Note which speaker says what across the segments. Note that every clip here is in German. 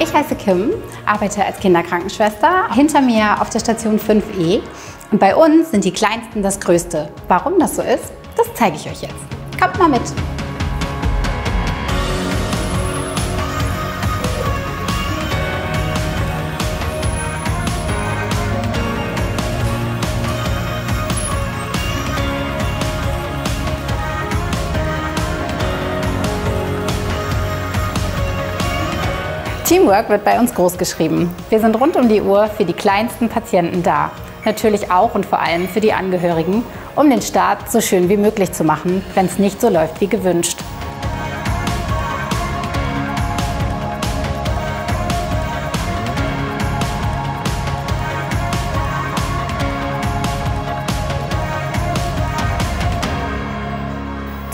Speaker 1: Ich heiße Kim, arbeite als Kinderkrankenschwester hinter mir auf der Station 5E und bei uns sind die Kleinsten das Größte. Warum das so ist, das zeige ich euch jetzt. Kommt mal mit! Teamwork wird bei uns großgeschrieben. Wir sind rund um die Uhr für die kleinsten Patienten da. Natürlich auch und vor allem für die Angehörigen, um den Start so schön wie möglich zu machen, wenn es nicht so läuft wie gewünscht.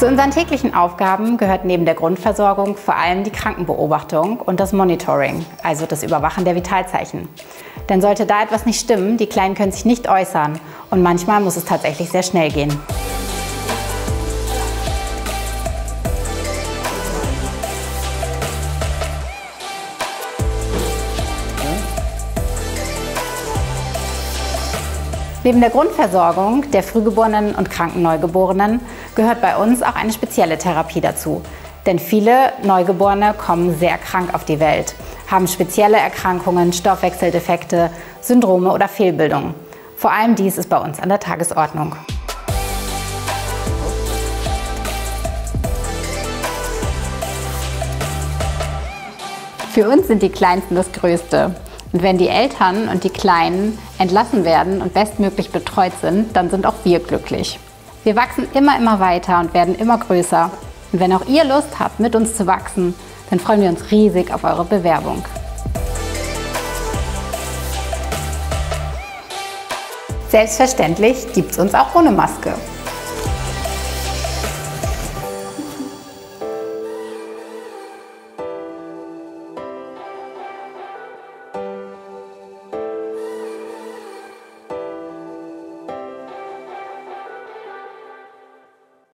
Speaker 1: Zu unseren täglichen Aufgaben gehört neben der Grundversorgung vor allem die Krankenbeobachtung und das Monitoring, also das Überwachen der Vitalzeichen. Denn sollte da etwas nicht stimmen, die Kleinen können sich nicht äußern und manchmal muss es tatsächlich sehr schnell gehen. Neben der Grundversorgung der Frühgeborenen und kranken Neugeborenen gehört bei uns auch eine spezielle Therapie dazu. Denn viele Neugeborene kommen sehr krank auf die Welt, haben spezielle Erkrankungen, Stoffwechseldefekte, Syndrome oder Fehlbildungen. Vor allem dies ist bei uns an der Tagesordnung. Für uns sind die Kleinsten das Größte. Und wenn die Eltern und die Kleinen entlassen werden und bestmöglich betreut sind, dann sind auch wir glücklich. Wir wachsen immer, immer weiter und werden immer größer. Und wenn auch ihr Lust habt, mit uns zu wachsen, dann freuen wir uns riesig auf eure Bewerbung. Selbstverständlich gibt es uns auch ohne Maske.